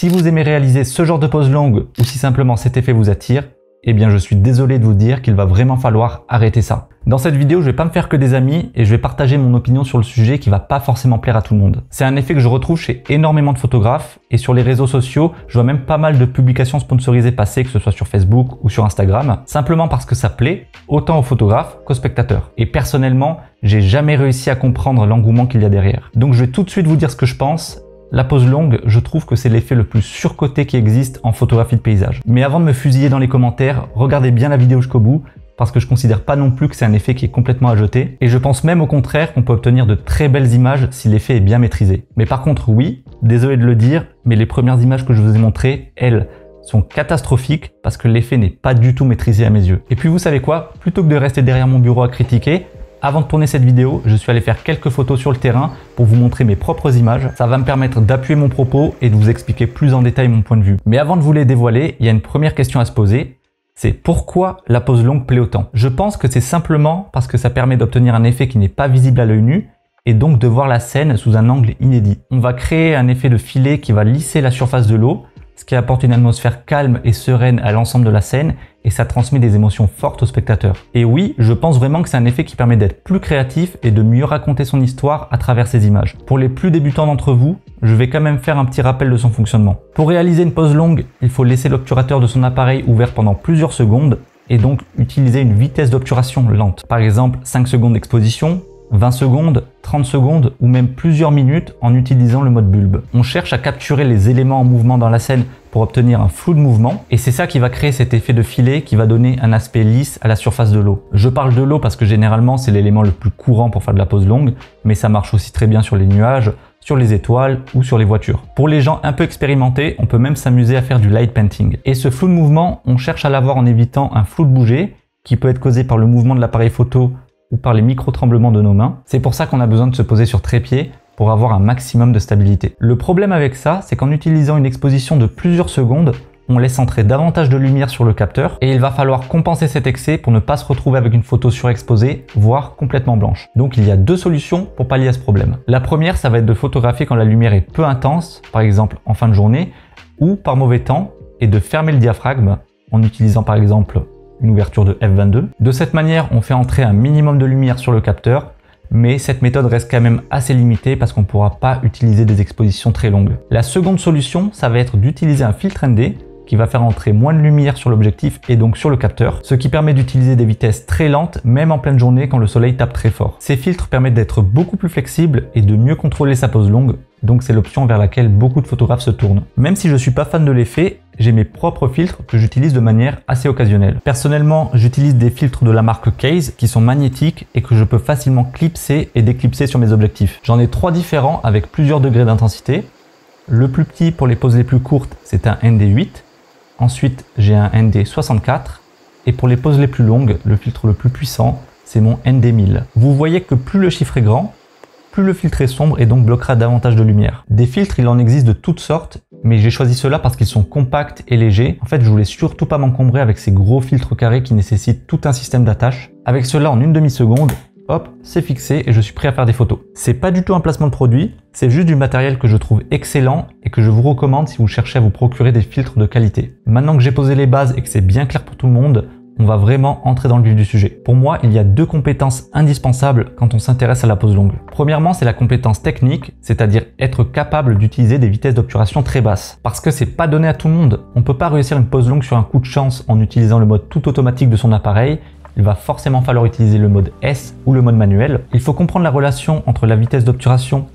Si vous aimez réaliser ce genre de pose longue ou si simplement cet effet vous attire, eh bien je suis désolé de vous dire qu'il va vraiment falloir arrêter ça. Dans cette vidéo, je vais pas me faire que des amis et je vais partager mon opinion sur le sujet qui va pas forcément plaire à tout le monde. C'est un effet que je retrouve chez énormément de photographes et sur les réseaux sociaux, je vois même pas mal de publications sponsorisées passer, que ce soit sur Facebook ou sur Instagram, simplement parce que ça plaît autant aux photographes qu'aux spectateurs. Et personnellement, j'ai jamais réussi à comprendre l'engouement qu'il y a derrière. Donc je vais tout de suite vous dire ce que je pense la pose longue, je trouve que c'est l'effet le plus surcoté qui existe en photographie de paysage. Mais avant de me fusiller dans les commentaires, regardez bien la vidéo jusqu'au bout, parce que je considère pas non plus que c'est un effet qui est complètement à jeter. Et je pense même au contraire qu'on peut obtenir de très belles images si l'effet est bien maîtrisé. Mais par contre, oui, désolé de le dire, mais les premières images que je vous ai montrées, elles, sont catastrophiques parce que l'effet n'est pas du tout maîtrisé à mes yeux. Et puis vous savez quoi? Plutôt que de rester derrière mon bureau à critiquer, avant de tourner cette vidéo, je suis allé faire quelques photos sur le terrain pour vous montrer mes propres images. Ça va me permettre d'appuyer mon propos et de vous expliquer plus en détail mon point de vue. Mais avant de vous les dévoiler, il y a une première question à se poser. C'est pourquoi la pose longue plaît autant? Je pense que c'est simplement parce que ça permet d'obtenir un effet qui n'est pas visible à l'œil nu et donc de voir la scène sous un angle inédit. On va créer un effet de filet qui va lisser la surface de l'eau ce qui apporte une atmosphère calme et sereine à l'ensemble de la scène et ça transmet des émotions fortes aux spectateurs. Et oui, je pense vraiment que c'est un effet qui permet d'être plus créatif et de mieux raconter son histoire à travers ces images. Pour les plus débutants d'entre vous, je vais quand même faire un petit rappel de son fonctionnement. Pour réaliser une pause longue, il faut laisser l'obturateur de son appareil ouvert pendant plusieurs secondes et donc utiliser une vitesse d'obturation lente. Par exemple, 5 secondes d'exposition, 20 secondes, 30 secondes ou même plusieurs minutes en utilisant le mode bulbe. On cherche à capturer les éléments en mouvement dans la scène pour obtenir un flou de mouvement et c'est ça qui va créer cet effet de filet qui va donner un aspect lisse à la surface de l'eau. Je parle de l'eau parce que généralement c'est l'élément le plus courant pour faire de la pose longue mais ça marche aussi très bien sur les nuages, sur les étoiles ou sur les voitures. Pour les gens un peu expérimentés, on peut même s'amuser à faire du light painting. Et ce flou de mouvement, on cherche à l'avoir en évitant un flou de bouger qui peut être causé par le mouvement de l'appareil photo ou par les micro-tremblements de nos mains. C'est pour ça qu'on a besoin de se poser sur trépied pour avoir un maximum de stabilité. Le problème avec ça, c'est qu'en utilisant une exposition de plusieurs secondes, on laisse entrer davantage de lumière sur le capteur et il va falloir compenser cet excès pour ne pas se retrouver avec une photo surexposée, voire complètement blanche. Donc il y a deux solutions pour pallier à ce problème. La première, ça va être de photographier quand la lumière est peu intense, par exemple en fin de journée, ou par mauvais temps, et de fermer le diaphragme en utilisant par exemple une ouverture de f22. De cette manière, on fait entrer un minimum de lumière sur le capteur, mais cette méthode reste quand même assez limitée parce qu'on ne pourra pas utiliser des expositions très longues. La seconde solution, ça va être d'utiliser un filtre ND qui va faire entrer moins de lumière sur l'objectif et donc sur le capteur, ce qui permet d'utiliser des vitesses très lentes même en pleine journée quand le soleil tape très fort. Ces filtres permettent d'être beaucoup plus flexibles et de mieux contrôler sa pose longue, donc c'est l'option vers laquelle beaucoup de photographes se tournent. Même si je suis pas fan de l'effet, j'ai mes propres filtres que j'utilise de manière assez occasionnelle. Personnellement, j'utilise des filtres de la marque Case qui sont magnétiques et que je peux facilement clipser et déclipser sur mes objectifs. J'en ai trois différents avec plusieurs degrés d'intensité. Le plus petit pour les poses les plus courtes, c'est un ND8 Ensuite, j'ai un ND64. Et pour les poses les plus longues, le filtre le plus puissant, c'est mon ND1000. Vous voyez que plus le chiffre est grand, plus le filtre est sombre et donc bloquera davantage de lumière. Des filtres, il en existe de toutes sortes, mais j'ai choisi ceux-là parce qu'ils sont compacts et légers. En fait, je voulais surtout pas m'encombrer avec ces gros filtres carrés qui nécessitent tout un système d'attache. Avec cela en une demi-seconde, hop, c'est fixé et je suis prêt à faire des photos. C'est pas du tout un placement de produit, c'est juste du matériel que je trouve excellent et que je vous recommande si vous cherchez à vous procurer des filtres de qualité. Maintenant que j'ai posé les bases et que c'est bien clair pour tout le monde, on va vraiment entrer dans le vif du sujet. Pour moi, il y a deux compétences indispensables quand on s'intéresse à la pose longue. Premièrement, c'est la compétence technique, c'est-à-dire être capable d'utiliser des vitesses d'obturation très basses. Parce que c'est pas donné à tout le monde. On peut pas réussir une pose longue sur un coup de chance en utilisant le mode tout automatique de son appareil il va forcément falloir utiliser le mode S ou le mode manuel. Il faut comprendre la relation entre la vitesse d'obturation,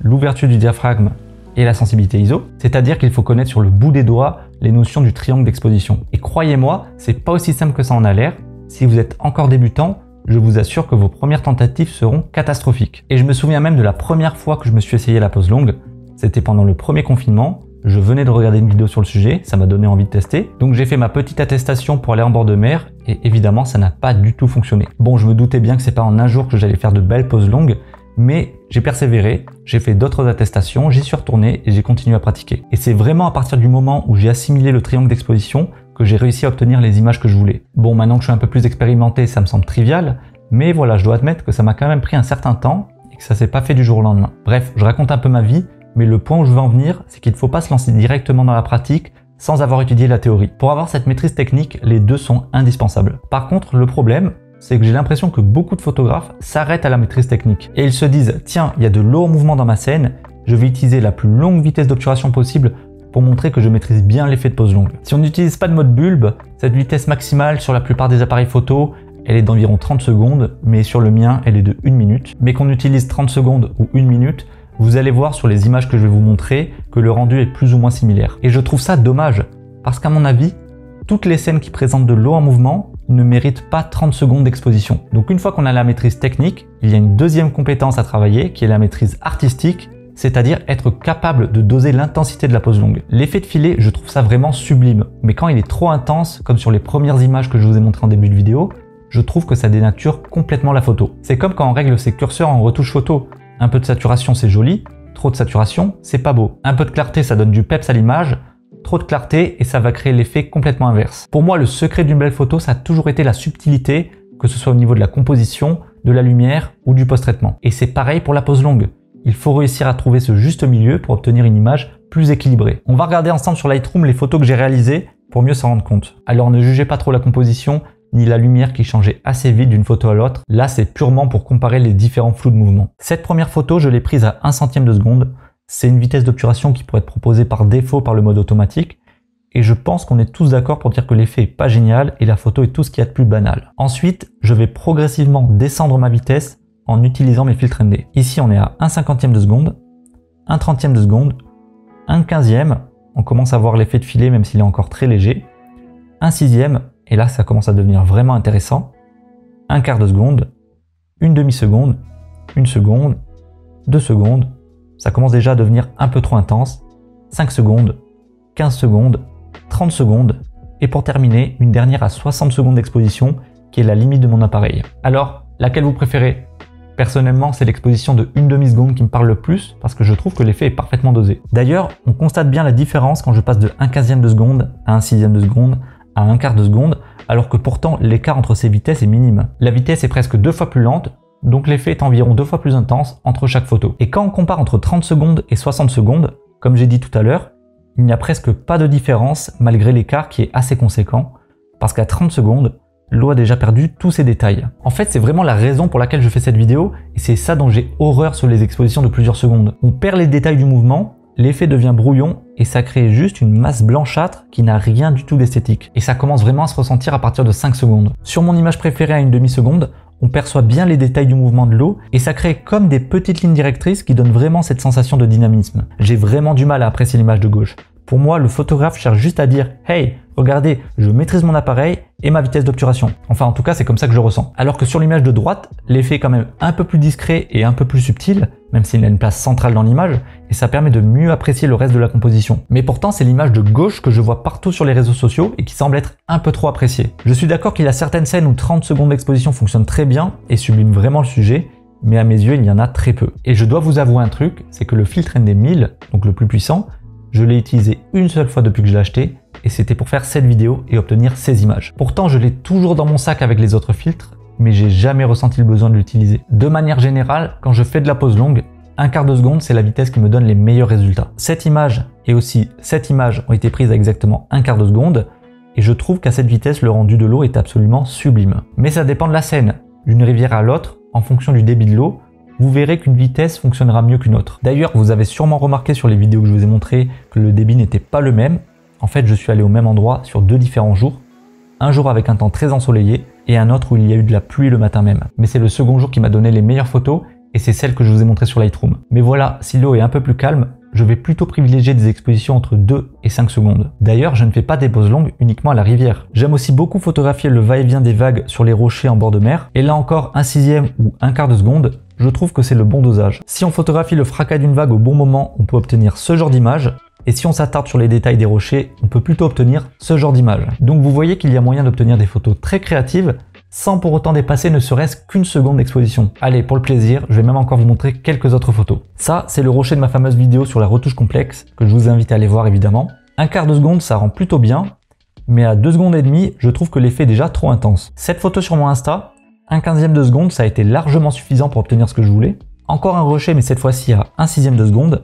l'ouverture du diaphragme et la sensibilité ISO, c'est-à-dire qu'il faut connaître sur le bout des doigts les notions du triangle d'exposition. Et croyez-moi, c'est pas aussi simple que ça en a l'air. Si vous êtes encore débutant, je vous assure que vos premières tentatives seront catastrophiques. Et je me souviens même de la première fois que je me suis essayé la pose longue, c'était pendant le premier confinement. Je venais de regarder une vidéo sur le sujet, ça m'a donné envie de tester. Donc j'ai fait ma petite attestation pour aller en bord de mer et évidemment ça n'a pas du tout fonctionné. Bon, je me doutais bien que c'est pas en un jour que j'allais faire de belles pauses longues, mais j'ai persévéré, j'ai fait d'autres attestations, j'y suis retourné et j'ai continué à pratiquer. Et c'est vraiment à partir du moment où j'ai assimilé le triangle d'exposition que j'ai réussi à obtenir les images que je voulais. Bon, maintenant que je suis un peu plus expérimenté, ça me semble trivial, mais voilà, je dois admettre que ça m'a quand même pris un certain temps et que ça s'est pas fait du jour au lendemain. Bref, je raconte un peu ma vie Mais le point où je veux en venir, c'est qu'il ne faut pas se lancer directement dans la pratique sans avoir étudié la théorie. Pour avoir cette maîtrise technique, les deux sont indispensables. Par contre, le problème, c'est que j'ai l'impression que beaucoup de photographes s'arrêtent à la maîtrise technique. Et ils se disent, tiens, il y a de l'eau en mouvement dans ma scène, je vais utiliser la plus longue vitesse d'obturation possible pour montrer que je maîtrise bien l'effet de pose longue. Si on n'utilise pas de mode bulbe, cette vitesse maximale sur la plupart des appareils photo, elle est d'environ 30 secondes, mais sur le mien, elle est de 1 minute. Mais qu'on utilise 30 secondes ou 1 minute, vous allez voir sur les images que je vais vous montrer que le rendu est plus ou moins similaire. Et je trouve ça dommage, parce qu'à mon avis, toutes les scènes qui présentent de l'eau en mouvement ne méritent pas 30 secondes d'exposition. Donc une fois qu'on a la maîtrise technique, il y a une deuxième compétence à travailler qui est la maîtrise artistique c'est-à-dire être capable de doser l'intensité de la pose longue. L'effet de filet, je trouve ça vraiment sublime, mais quand il est trop intense, comme sur les premières images que je vous ai montrées en début de vidéo, je trouve que ça dénature complètement la photo. C'est comme quand on règle ses curseurs en retouche photo. Un peu de saturation, c'est joli, trop de saturation, c'est pas beau. Un peu de clarté, ça donne du peps à l'image, trop de clarté et ça va créer l'effet complètement inverse. Pour moi, le secret d'une belle photo, ça a toujours été la subtilité, que ce soit au niveau de la composition, de la lumière ou du post-traitement. Et c'est pareil pour la pose longue il faut réussir à trouver ce juste milieu pour obtenir une image plus équilibrée. On va regarder ensemble sur Lightroom les photos que j'ai réalisées pour mieux s'en rendre compte. Alors ne jugez pas trop la composition ni la lumière qui changeait assez vite d'une photo à l'autre. Là, c'est purement pour comparer les différents flous de mouvement. Cette première photo, je l'ai prise à 1 centième de seconde. C'est une vitesse d'obturation qui pourrait être proposée par défaut par le mode automatique. Et je pense qu'on est tous d'accord pour dire que l'effet est pas génial et la photo est tout ce qu'il y a de plus banal. Ensuite, je vais progressivement descendre ma vitesse en utilisant mes filtres ND. Ici, on est à 1 cinquantième de seconde, 1 trentième de seconde, 1 quinzième, on commence à voir l'effet de filet même s'il est encore très léger, 1 sixième, et là ça commence à devenir vraiment intéressant, 1 quart de seconde, une demi-seconde, une seconde, 2 secondes, ça commence déjà à devenir un peu trop intense, 5 secondes, 15 secondes, 30 secondes, et pour terminer, une dernière à 60 secondes d'exposition qui est la limite de mon appareil. Alors, laquelle vous préférez? Personnellement, c'est l'exposition de une demi-seconde qui me parle le plus parce que je trouve que l'effet est parfaitement dosé. D'ailleurs, on constate bien la différence quand je passe de 1 quinzième de seconde à 1 sixième de seconde à 1 quart de seconde, alors que pourtant l'écart entre ces vitesses est minime. La vitesse est presque deux fois plus lente, donc l'effet est environ deux fois plus intense entre chaque photo. Et quand on compare entre 30 secondes et 60 secondes, comme j'ai dit tout à l'heure, il n'y a presque pas de différence malgré l'écart qui est assez conséquent, parce qu'à 30 secondes, l'eau a déjà perdu tous ses détails. En fait, c'est vraiment la raison pour laquelle je fais cette vidéo, et c'est ça dont j'ai horreur sur les expositions de plusieurs secondes. On perd les détails du mouvement, l'effet devient brouillon, et ça crée juste une masse blanchâtre qui n'a rien du tout d'esthétique. Et ça commence vraiment à se ressentir à partir de 5 secondes. Sur mon image préférée à une demi-seconde, on perçoit bien les détails du mouvement de l'eau et ça crée comme des petites lignes directrices qui donnent vraiment cette sensation de dynamisme. J'ai vraiment du mal à apprécier l'image de gauche. Pour moi, le photographe cherche juste à dire Hey, regardez, je maîtrise mon appareil et ma vitesse d'obturation. Enfin, en tout cas, c'est comme ça que je ressens. Alors que sur l'image de droite, l'effet est quand même un peu plus discret et un peu plus subtil, même s'il a une place centrale dans l'image, et ça permet de mieux apprécier le reste de la composition. Mais pourtant, c'est l'image de gauche que je vois partout sur les réseaux sociaux et qui semble être un peu trop appréciée. Je suis d'accord qu'il y a certaines scènes où 30 secondes d'exposition fonctionnent très bien et subliment vraiment le sujet, mais à mes yeux, il y en a très peu. Et je dois vous avouer un truc, c'est que le filtre ND1000, donc le plus puissant, je l'ai utilisé une seule fois depuis que je l'ai acheté et c'était pour faire cette vidéo et obtenir ces images. Pourtant, je l'ai toujours dans mon sac avec les autres filtres, mais j'ai jamais ressenti le besoin de l'utiliser. De manière générale, quand je fais de la pause longue, un quart de seconde, c'est la vitesse qui me donne les meilleurs résultats. Cette image et aussi cette image ont été prises à exactement un quart de seconde, et je trouve qu'à cette vitesse, le rendu de l'eau est absolument sublime. Mais ça dépend de la scène. D'une rivière à l'autre, en fonction du débit de l'eau, vous verrez qu'une vitesse fonctionnera mieux qu'une autre. D'ailleurs, vous avez sûrement remarqué sur les vidéos que je vous ai montrées que le débit n'était pas le même. En fait, je suis allé au même endroit sur deux différents jours. Un jour avec un temps très ensoleillé et un autre où il y a eu de la pluie le matin même. Mais c'est le second jour qui m'a donné les meilleures photos et c'est celle que je vous ai montrées sur Lightroom. Mais voilà, si l'eau est un peu plus calme, je vais plutôt privilégier des expositions entre 2 et 5 secondes. D'ailleurs, je ne fais pas des poses longues uniquement à la rivière. J'aime aussi beaucoup photographier le va-et-vient des vagues sur les rochers en bord de mer, et là encore, un sixième ou un quart de seconde, je trouve que c'est le bon dosage. Si on photographie le fracas d'une vague au bon moment, on peut obtenir ce genre d'image, et si on s'attarde sur les détails des rochers, on peut plutôt obtenir ce genre d'image. Donc vous voyez qu'il y a moyen d'obtenir des photos très créatives sans pour autant dépasser ne serait-ce qu'une seconde d'exposition. Allez, pour le plaisir, je vais même encore vous montrer quelques autres photos. Ça, c'est le rocher de ma fameuse vidéo sur la retouche complexe, que je vous invite à aller voir évidemment. Un quart de seconde, ça rend plutôt bien, mais à 2 secondes et demie, je trouve que l'effet est déjà trop intense. Cette photo sur mon Insta, un quinzième de seconde, ça a été largement suffisant pour obtenir ce que je voulais. Encore un rocher, mais cette fois-ci à un sixième de seconde.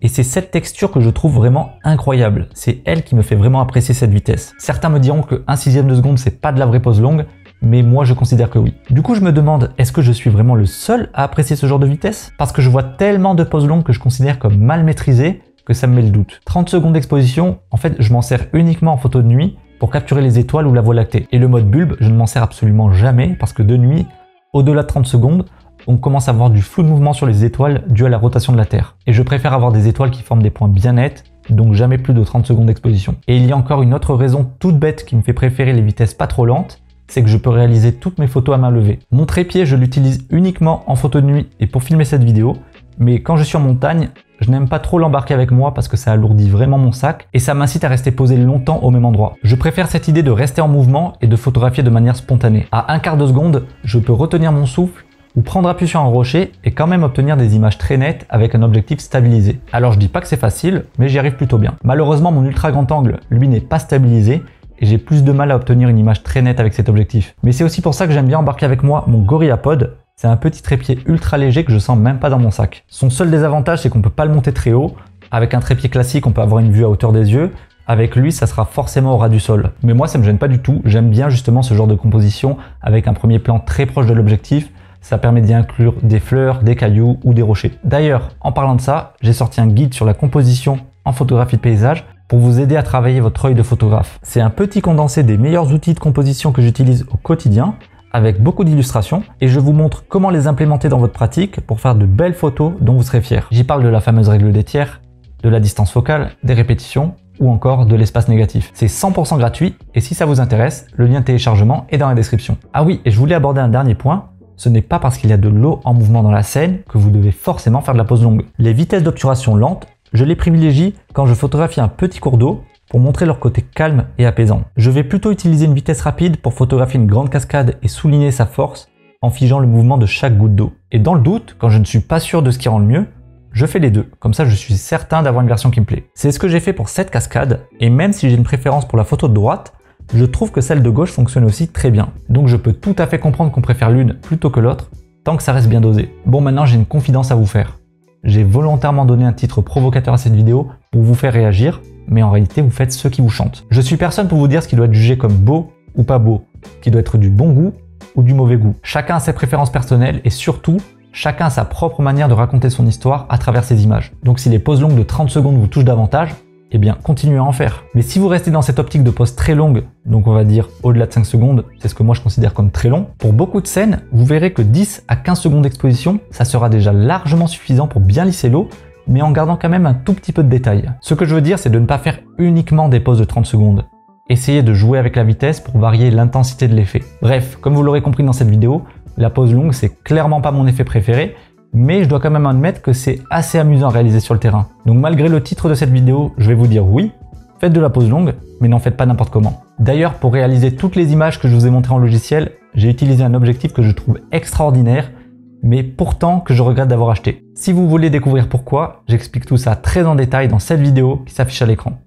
Et c'est cette texture que je trouve vraiment incroyable. C'est elle qui me fait vraiment apprécier cette vitesse. Certains me diront que 1 sixième de seconde c'est pas de la vraie pose longue, mais moi je considère que oui. Du coup je me demande, est-ce que je suis vraiment le seul à apprécier ce genre de vitesse? Parce que je vois tellement de poses longues que je considère comme mal maîtrisées que ça me met le doute. 30 secondes d'exposition, en fait je m'en sers uniquement en photo de nuit pour capturer les étoiles ou la voie lactée. Et le mode bulbe, je ne m'en sers absolument jamais parce que de nuit, au-delà de 30 secondes, on commence à avoir du flou de mouvement sur les étoiles dû à la rotation de la Terre. Et je préfère avoir des étoiles qui forment des points bien nets, donc jamais plus de 30 secondes d'exposition. Et il y a encore une autre raison toute bête qui me fait préférer les vitesses pas trop lentes, c'est que je peux réaliser toutes mes photos à main levée. Mon trépied, je l'utilise uniquement en photo de nuit et pour filmer cette vidéo, mais quand je suis en montagne, je n'aime pas trop l'embarquer avec moi parce que ça alourdit vraiment mon sac et ça m'incite à rester posé longtemps au même endroit. Je préfère cette idée de rester en mouvement et de photographier de manière spontanée. À un quart de seconde, je peux retenir mon souffle ou prendre appui sur un rocher et quand même obtenir des images très nettes avec un objectif stabilisé. Alors je dis pas que c'est facile, mais j'y arrive plutôt bien. Malheureusement, mon ultra grand angle, lui, n'est pas stabilisé et j'ai plus de mal à obtenir une image très nette avec cet objectif. Mais c'est aussi pour ça que j'aime bien embarquer avec moi mon GorillaPod. C'est un petit trépied ultra léger que je sens même pas dans mon sac. Son seul désavantage, c'est qu'on peut pas le monter très haut. Avec un trépied classique, on peut avoir une vue à hauteur des yeux. Avec lui, ça sera forcément au ras du sol. Mais moi, ça me gêne pas du tout. J'aime bien justement ce genre de composition avec un premier plan très proche de l'objectif. Ça permet d'y inclure des fleurs, des cailloux ou des rochers. D'ailleurs, en parlant de ça, j'ai sorti un guide sur la composition en photographie de paysage pour vous aider à travailler votre œil de photographe. C'est un petit condensé des meilleurs outils de composition que j'utilise au quotidien avec beaucoup d'illustrations et je vous montre comment les implémenter dans votre pratique pour faire de belles photos dont vous serez fier. J'y parle de la fameuse règle des tiers, de la distance focale, des répétitions ou encore de l'espace négatif. C'est 100% gratuit et si ça vous intéresse, le lien de téléchargement est dans la description. Ah oui, et je voulais aborder un dernier point. Ce n'est pas parce qu'il y a de l'eau en mouvement dans la scène que vous devez forcément faire de la pose longue. Les vitesses d'obturation lentes je les privilégie quand je photographie un petit cours d'eau pour montrer leur côté calme et apaisant. Je vais plutôt utiliser une vitesse rapide pour photographier une grande cascade et souligner sa force en figeant le mouvement de chaque goutte d'eau. Et dans le doute, quand je ne suis pas sûr de ce qui rend le mieux, je fais les deux, comme ça je suis certain d'avoir une version qui me plaît. C'est ce que j'ai fait pour cette cascade, et même si j'ai une préférence pour la photo de droite, je trouve que celle de gauche fonctionne aussi très bien. Donc je peux tout à fait comprendre qu'on préfère l'une plutôt que l'autre, tant que ça reste bien dosé. Bon maintenant j'ai une confidence à vous faire. J'ai volontairement donné un titre provocateur à cette vidéo pour vous faire réagir, mais en réalité vous faites ce qui vous chante. Je suis personne pour vous dire ce qui doit être jugé comme beau ou pas beau, qui doit être du bon goût ou du mauvais goût. Chacun a ses préférences personnelles et surtout, chacun a sa propre manière de raconter son histoire à travers ses images. Donc si les pauses longues de 30 secondes vous touchent davantage, eh bien continuez à en faire. Mais si vous restez dans cette optique de pause très longue, donc on va dire au-delà de 5 secondes, c'est ce que moi je considère comme très long, pour beaucoup de scènes, vous verrez que 10 à 15 secondes d'exposition, ça sera déjà largement suffisant pour bien lisser l'eau, mais en gardant quand même un tout petit peu de détail. Ce que je veux dire, c'est de ne pas faire uniquement des pauses de 30 secondes. Essayez de jouer avec la vitesse pour varier l'intensité de l'effet. Bref, comme vous l'aurez compris dans cette vidéo, la pause longue c'est clairement pas mon effet préféré, mais je dois quand même admettre que c'est assez amusant à réaliser sur le terrain. Donc malgré le titre de cette vidéo, je vais vous dire oui, faites de la pause longue, mais n'en faites pas n'importe comment. D'ailleurs, pour réaliser toutes les images que je vous ai montrées en logiciel, j'ai utilisé un objectif que je trouve extraordinaire, mais pourtant que je regrette d'avoir acheté. Si vous voulez découvrir pourquoi, j'explique tout ça très en détail dans cette vidéo qui s'affiche à l'écran.